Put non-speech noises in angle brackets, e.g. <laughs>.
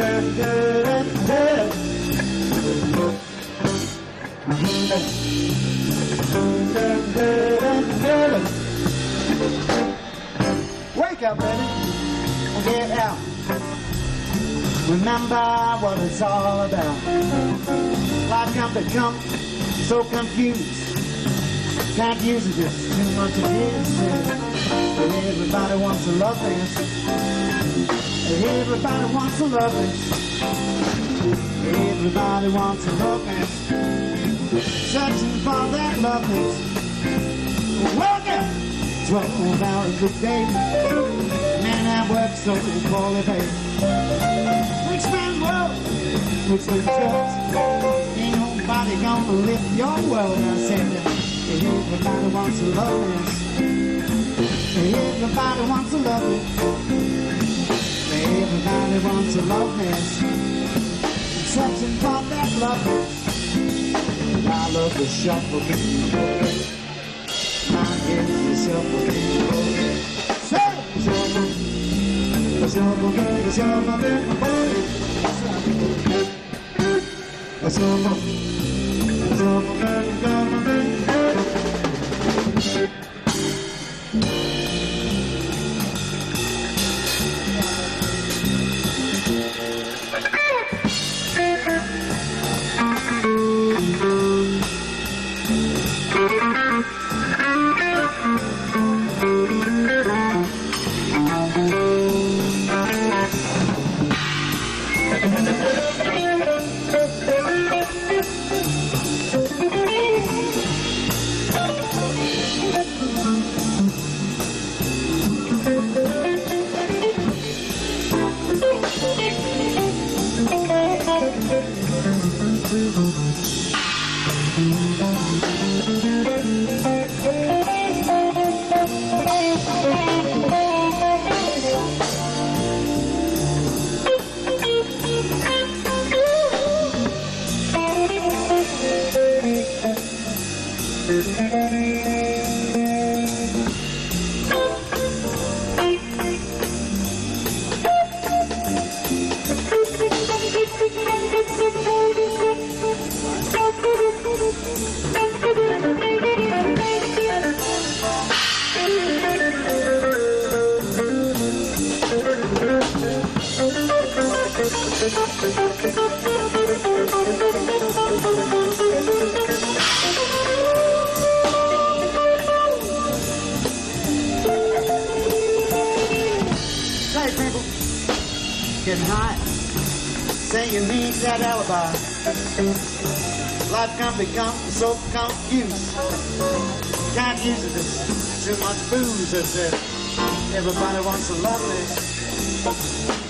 Wake up, baby, and get out. Remember what it's all about. Life come to come, so confused. Can't use it, just too much of this. Everybody wants to love this. Everybody wants love this. Everybody wants love this. Searching for that this. Working 12 hours a day. Man, I work so poorly paid. Rich man world, rich man trust. Ain't nobody gonna lift your world. I said, everybody wants love this. Everybody wants love it. Everybody wants to love this. Searching for that love I love the shuffle. I get the shuffle. Say, shuffle. The shuffle, the shuffle, the shuffle. The shuffle. Say, <laughs> people, getting hot, saying you need that alibi. Life can become so confused. Can't use it, too much booze. It's it. Everybody wants to love.